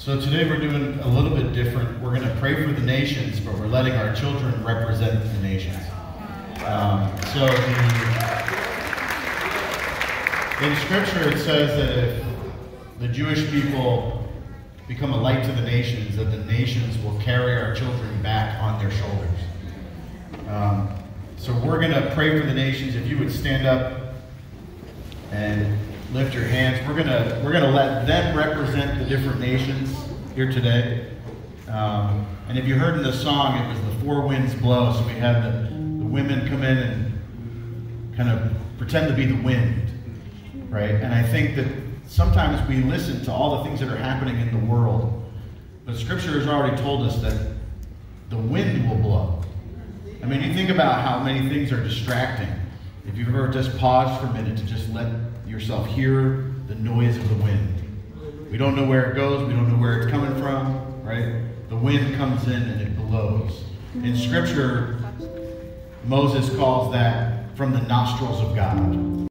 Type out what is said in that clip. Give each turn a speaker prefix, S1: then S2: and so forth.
S1: So today we're doing a little bit different. We're going to pray for the nations, but we're letting our children represent the nations. Um, so the, in Scripture it says that if the Jewish people become a light to the nations, that the nations will carry our children back on their shoulders. Um, so we're going to pray for the nations. If you would stand up and lift your hands, we're going to we're to let them represent the different nations here today. Um, and if you heard in the song, it was the four winds blow. So we had the, the women come in and kind of pretend to be the wind, right? And I think that sometimes we listen to all the things that are happening in the world, but Scripture has already told us that the wind will blow. I mean, you think about how many things are distracting. If you've ever just paused for a minute to just let yourself hear the noise of the wind. We don't know where it goes, we don't know where it's coming from, right? The wind comes in and it blows. In Scripture, Moses calls that from the nostrils of God.